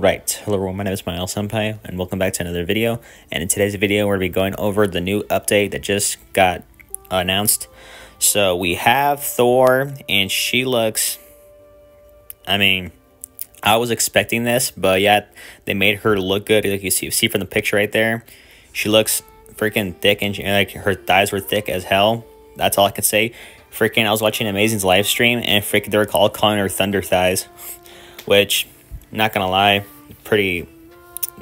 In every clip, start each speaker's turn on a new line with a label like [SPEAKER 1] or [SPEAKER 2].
[SPEAKER 1] Right, hello everyone, my name is Mael Senpai, and welcome back to another video. And in today's video, we're going to be going over the new update that just got announced. So we have Thor, and she looks... I mean, I was expecting this, but yeah, they made her look good. Like you see, see from the picture right there, she looks freaking thick, and she, like her thighs were thick as hell. That's all I can say. Freaking, I was watching Amazing's live stream, and freaking, they were all calling her Thunder Thighs, which not gonna lie, pretty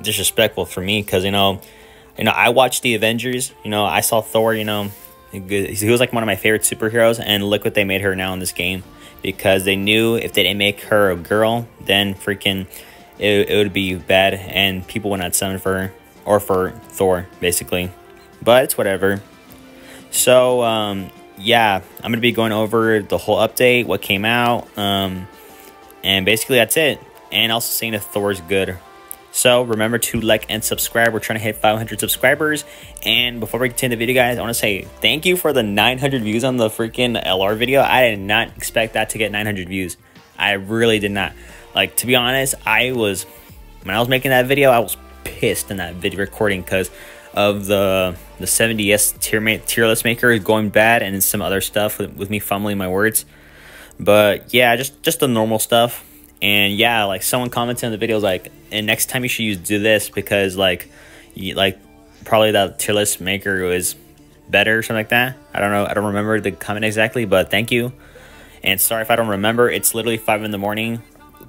[SPEAKER 1] disrespectful for me because you know, you know, I watched the Avengers. You know, I saw Thor. You know, he was like one of my favorite superheroes, and look what they made her now in this game because they knew if they didn't make her a girl, then freaking it, it would be bad, and people would not summon for her or for Thor basically. But it's whatever. So um, yeah, I'm gonna be going over the whole update, what came out, um, and basically that's it and also seeing if Thor's good. So remember to like and subscribe. We're trying to hit 500 subscribers. And before we continue the video, guys, I want to say thank you for the 900 views on the freaking LR video. I did not expect that to get 900 views. I really did not. Like, to be honest, I was, when I was making that video, I was pissed in that video recording because of the the 7DS tier, tier list maker going bad and some other stuff with, with me fumbling my words. But yeah, just, just the normal stuff and yeah, like someone commented in the video like, and next time you should use do this because like, you, like probably that tier list maker was better or something like that. I don't know. I don't remember the comment exactly, but thank you. And sorry if I don't remember. It's literally five in the morning,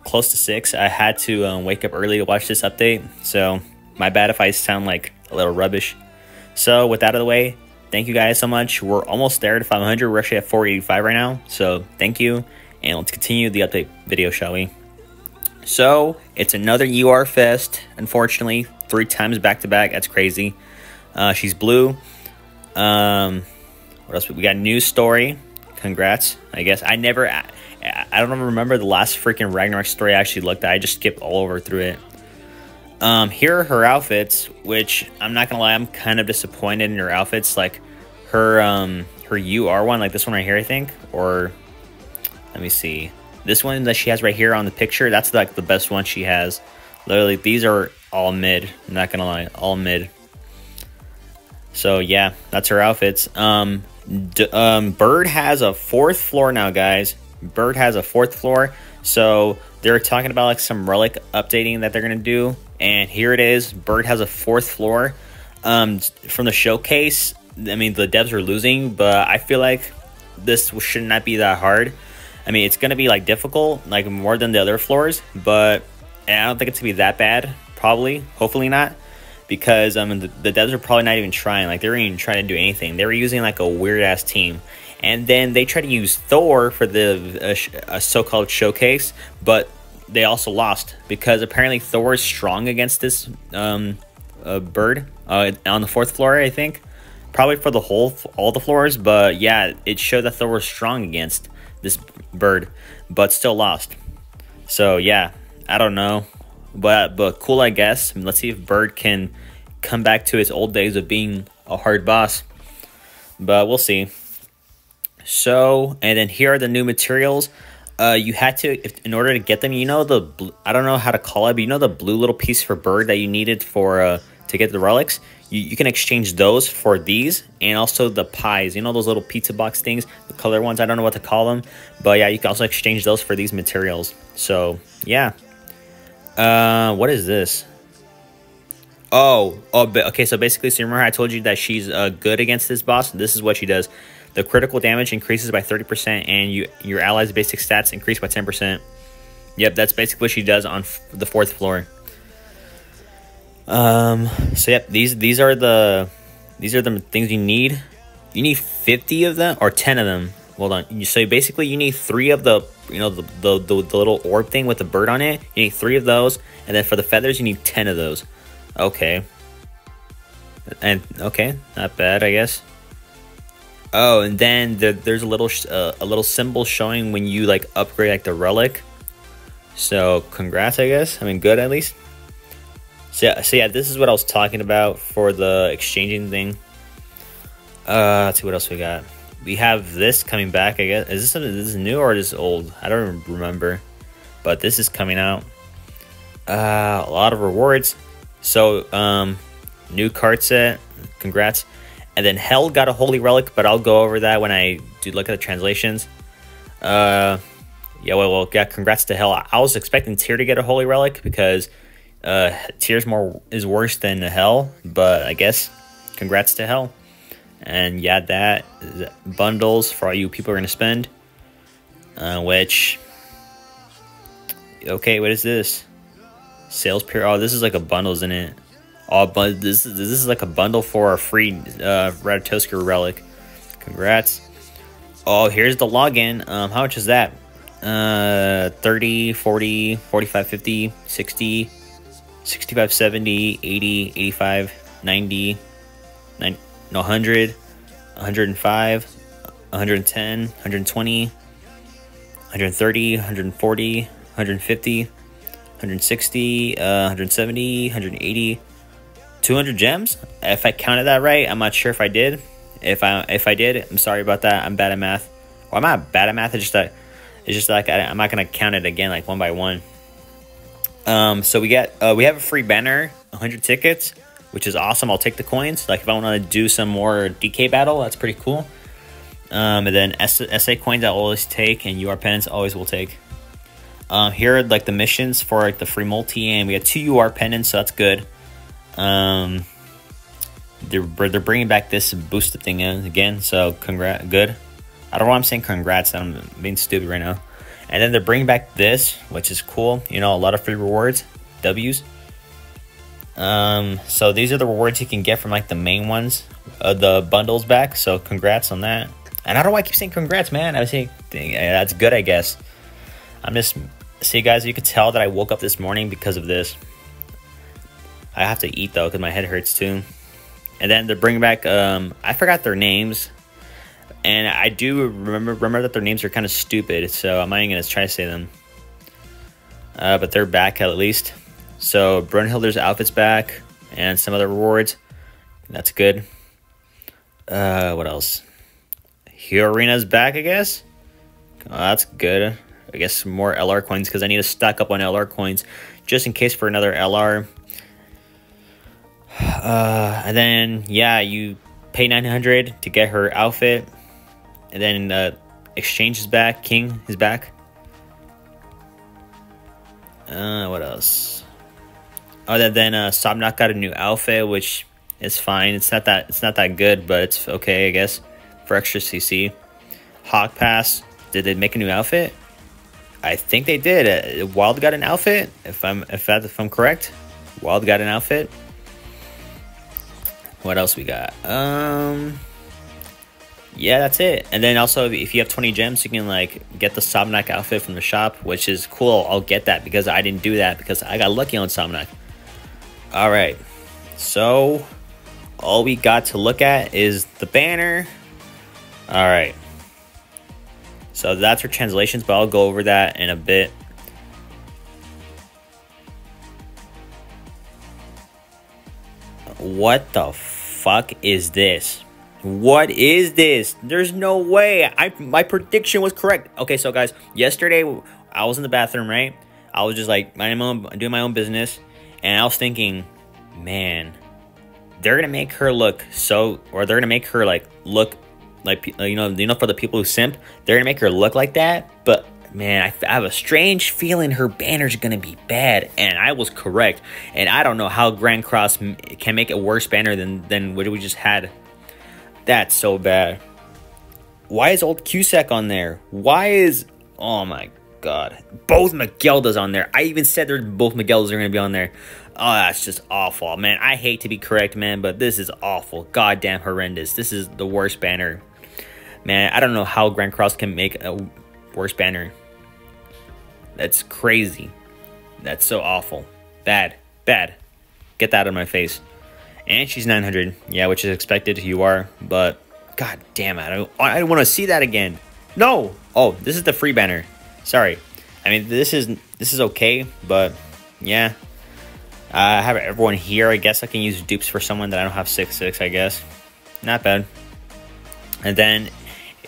[SPEAKER 1] close to six. I had to um, wake up early to watch this update, so my bad if I sound like a little rubbish. So with that out of the way, thank you guys so much. We're almost there to 500. We're actually at 485 right now. So thank you, and let's continue the update video, shall we? So it's another UR Fest, unfortunately, three times back to back. That's crazy. Uh, she's blue. Um, what else? We got news story. Congrats. I guess I never. I, I don't remember the last freaking Ragnarok story I actually looked at. I just skipped all over through it. Um, here are her outfits, which I'm not gonna lie, I'm kind of disappointed in her outfits. Like her um her UR one, like this one right here, I think, or let me see. This one that she has right here on the picture, that's like the best one she has. Literally, these are all mid. I'm not gonna lie, all mid. So yeah, that's her outfits. Um, um, Bird has a fourth floor now, guys. Bird has a fourth floor. So they're talking about like some relic updating that they're gonna do, and here it is. Bird has a fourth floor. Um, from the showcase, I mean the devs are losing, but I feel like this should not be that hard. I mean, it's going to be like difficult, like more than the other floors, but I don't think it's going to be that bad. Probably, hopefully not, because um, the, the devs are probably not even trying. Like, they weren't even trying to do anything. They were using like a weird ass team. And then they tried to use Thor for the uh, so called showcase, but they also lost because apparently Thor is strong against this um, uh, bird uh, on the fourth floor, I think. Probably for the whole, all the floors, but yeah, it showed that Thor was strong against this bird, but still lost. So yeah, I don't know, but but cool I guess. I mean, let's see if Bird can come back to his old days of being a hard boss. But we'll see. So and then here are the new materials. Uh, you had to if, in order to get them. You know the I don't know how to call it, but you know the blue little piece for Bird that you needed for uh, to get the relics you, you can exchange those for these and also the pies. You know those little pizza box things, the color ones. I don't know what to call them, but yeah, you can also exchange those for these materials. So yeah. Uh, what is this? Oh, oh, okay. So basically, so remember I told you that she's uh, good against this boss. This is what she does. The critical damage increases by 30%, and you your allies' basic stats increase by 10%. Yep, that's basically what she does on the fourth floor. Um, so yep, these these are the these are the things you need. You need 50 of them or 10 of them. Hold on. So basically you need three of the you know the, the, the, the little orb thing with the bird on it. You need three of those, and then for the feathers you need 10 of those. Okay. And okay, not bad, I guess. Oh, and then the, there's a little uh, a little symbol showing when you like upgrade like the relic. So congrats, I guess. I mean, good at least. So yeah, so yeah, this is what I was talking about for the exchanging thing. Uh, let's see what else we got. We have this coming back. I guess is this this is new or is this old? I don't remember, but this is coming out. Uh, a lot of rewards. So, um, new card set. Congrats. And then Hell got a Holy Relic, but I'll go over that when I do look at the translations. Uh, yeah, well, well, yeah, congrats to Hell. I was expecting Tear to get a Holy Relic because uh, Tear's more is worse than Hell, but I guess congrats to Hell. And yeah, that bundles for all you people are to spend. Uh, which, okay, what is this? Sales period. Oh, this is like a bundle, isn't it? Oh, but this is this is like a bundle for a free uh, relic. Congrats. Oh, here's the login. Um, how much is that? Uh, 30, 40, 45, 50, 60, 65, 70, 80, 85, 90, 90 no, 100, 105, 110, 120, 130, 140, 150, 160, uh, 170, 180, 200 gems. If I counted that right, I'm not sure if I did. If I if I did, I'm sorry about that. I'm bad at math. Well, I'm not bad at math. It's just that it's just like I, am not gonna count it again like one by one. Um, so we get uh, we have a free banner, 100 tickets which is awesome. I'll take the coins. Like if I want to do some more DK battle, that's pretty cool. Um, and then SA coins I always take, and UR pennants always will take. Um, here are like the missions for like the free multi, and we got two UR pennants, so that's good. Um, they're they're bringing back this boosted thing again, so congrats, good. I don't know why I'm saying congrats. I'm being stupid right now. And then they're bringing back this, which is cool. You know, a lot of free rewards, W's. Um, so these are the rewards you can get from like the main ones, uh, the bundles back. So congrats on that. And I don't know why I keep saying congrats, man. I was saying that's good, I guess. I'm just see, guys. You could tell that I woke up this morning because of this. I have to eat though because my head hurts too. And then they're bringing back. Um, I forgot their names, and I do remember remember that their names are kind of stupid. So I'm not even gonna try to say them. Uh, but they're back at least. So Brunhilde's outfit's back and some other rewards. That's good. Uh, what else? Hyorena's back, I guess. Oh, that's good. I guess some more LR coins because I need to stock up on LR coins just in case for another LR. Uh, and then, yeah, you pay 900 to get her outfit. And then uh, Exchange is back. King is back. Uh, what else? Other than uh, got a new outfit, which is fine. It's not that it's not that good, but it's okay, I guess, for extra CC. Hawk Pass, did they make a new outfit? I think they did. Uh, Wild got an outfit, if I'm if, that, if I'm correct. Wild got an outfit. What else we got? Um, yeah, that's it. And then also, if you have 20 gems, you can like get the Somnok outfit from the shop, which is cool. I'll get that because I didn't do that because I got lucky on Somnok. All right. So all we got to look at is the banner. All right. So that's for translations, but I'll go over that in a bit. What the fuck is this? What is this? There's no way. I my prediction was correct. Okay, so guys, yesterday I was in the bathroom, right? I was just like my own doing my own business and I was thinking, man, they're gonna make her look so, or they're gonna make her like look like you know, you know, for the people who simp, they're gonna make her look like that. But man, I, I have a strange feeling her banner's gonna be bad, and I was correct. And I don't know how Grand Cross can make a worse banner than than what we just had. That's so bad. Why is old Cusack on there? Why is oh my god, both Meliodas on there? I even said there's both Meliodas are gonna be on there. Oh, that's just awful, man. I hate to be correct, man, but this is awful. Goddamn horrendous. This is the worst banner. Man, I don't know how Grand Cross can make a worse banner. That's crazy. That's so awful. Bad. Bad. Get that out of my face. And she's 900. Yeah, which is expected. You are. But, god damn it. I don't, I don't want to see that again. No. Oh, this is the free banner. Sorry. I mean, this is this is okay, but yeah, I have everyone here. I guess I can use dupes for someone that I don't have 6-6, I guess. Not bad. And then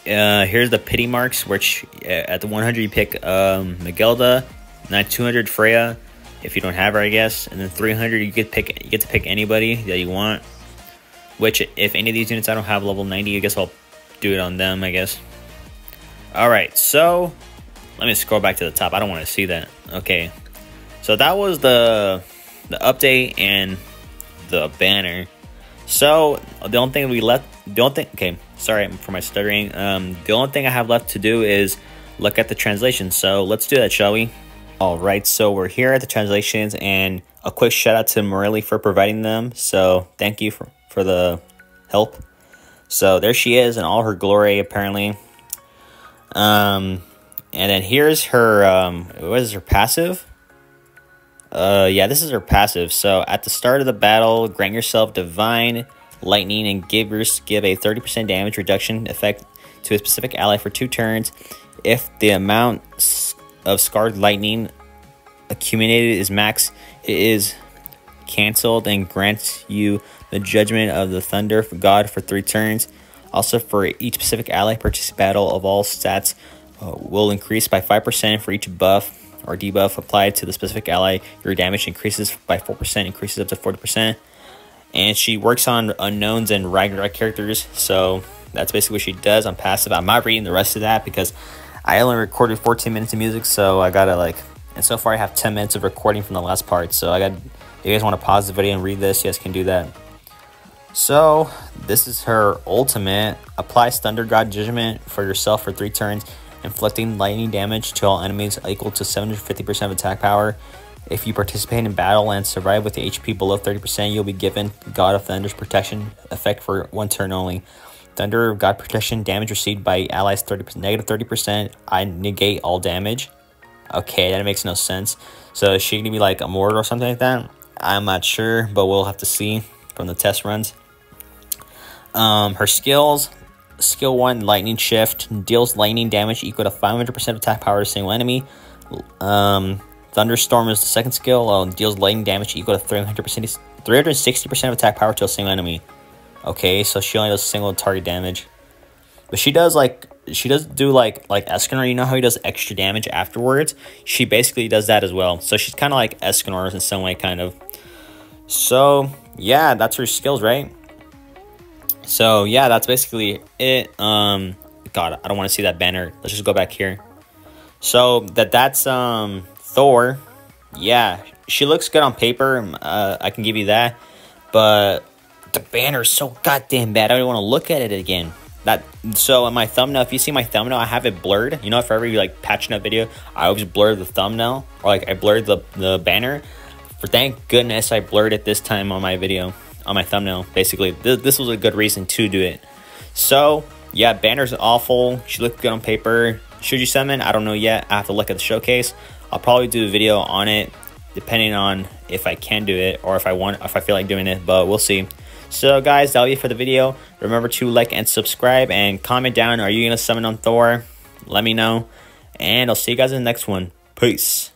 [SPEAKER 1] uh, here's the pity marks, which uh, at the 100 you pick um, Melioda, 200 Freya, if you don't have her, I guess. And then 300, you get pick you get to pick anybody that you want. Which, if any of these units I don't have level 90, I guess I'll do it on them, I guess. Alright, so let me scroll back to the top. I don't want to see that. Okay. So that was the the update and the banner. So the only thing we left the only thing okay, sorry for my stuttering. Um the only thing I have left to do is look at the translation. So let's do that, shall we? Alright, so we're here at the translations and a quick shout out to Morelli for providing them. So thank you for, for the help. So there she is in all her glory apparently. Um, and then here's her, um, what is her passive? Uh, yeah, this is her passive. So at the start of the battle, grant yourself divine lightning and give give a 30% damage reduction effect to a specific ally for two turns. If the amount of scarred lightning accumulated is max, it is canceled and grants you the judgment of the thunder god for three turns. Also, for each specific ally purchase battle of all stats uh, will increase by 5% for each buff or debuff applied to the specific ally. Your damage increases by 4%, increases up to 40%. And she works on unknowns and Ragnarok characters, so that's basically what she does on passive. I'm not reading the rest of that because I only recorded 14 minutes of music, so I gotta like, and so far I have 10 minutes of recording from the last part, so I got, you guys want to pause the video and read this, you guys can do that. So, this is her ultimate. Apply Thunder God Judgment for yourself for 3 turns, inflicting lightning damage to all enemies equal to 750% of attack power. If you participate in battle and survive with the HP below 30%, you'll be given God of Thunder's protection effect for one turn only. Thunder God protection damage received by allies 30% negative 30%. I negate all damage. Okay, that makes no sense. So is she gonna be like a mortar or something like that? I'm not sure, but we'll have to see from the test runs. Um, her skills, skill 1, Lightning Shift, deals lightning damage equal to 500% attack power to a single enemy. Um, Thunderstorm is the second skill, uh, deals lightning damage equal to 300%, 360% of attack power to a single enemy. Okay, so she only does single target damage. But she does like she does do like like Escanor, you know how he does extra damage afterwards? She basically does that as well. So she's kind of like Escanor in some way, kind of. So, yeah, that's her skills, right? So yeah, that's basically it. Um, God, I don't want to see that banner. Let's just go back here. So that that's um Thor. Yeah, she looks good on paper. Uh, I can give you that, but the banner is so goddamn bad. I don't want to look at it again. That so in my thumbnail, if you see my thumbnail, I have it blurred. You know, if ever you like patching a video, I always blur the thumbnail or like I blurred the the banner. For thank goodness I blurred it this time on my video on my thumbnail. Basically, Th this was a good reason to do it. So, yeah, banner's awful. She looked good on paper. Should you summon? I don't know yet. I have to look at the showcase. I'll probably do a video on it, depending on if I can do it or if I want, if I feel like doing it. But we'll see. So, guys, that'll be it for the video. Remember to like and subscribe and comment down. Are you gonna summon on Thor? Let me know, and I'll see you guys in the next one. Peace.